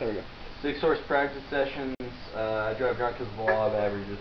There we go. Six horse practice sessions. Uh, I drive drunk because the law of averages.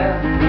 yeah.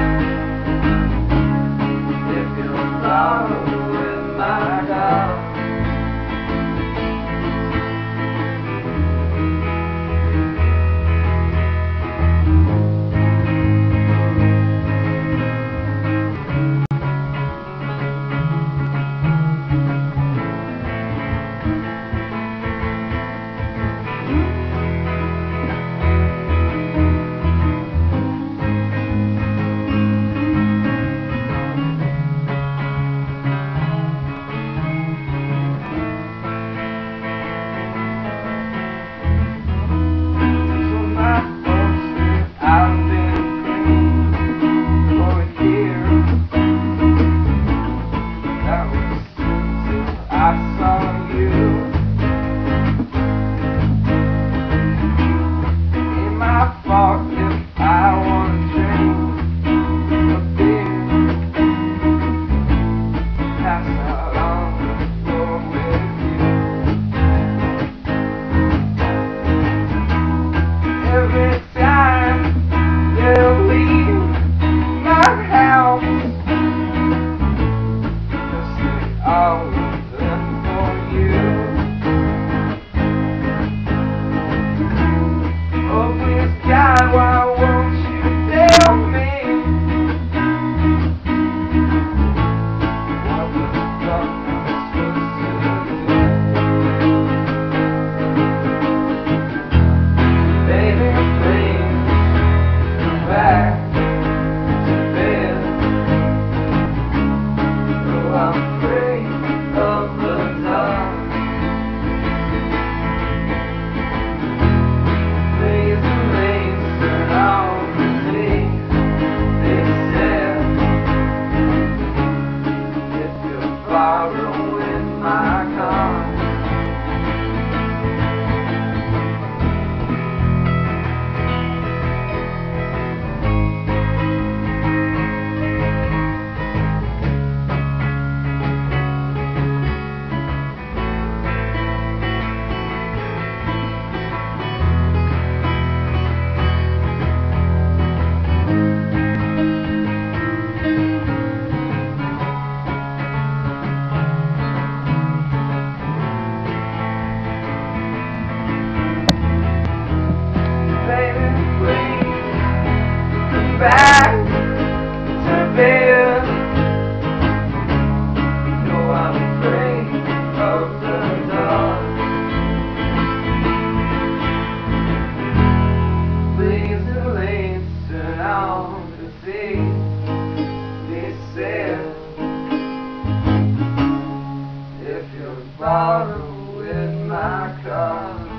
Bottle in my car.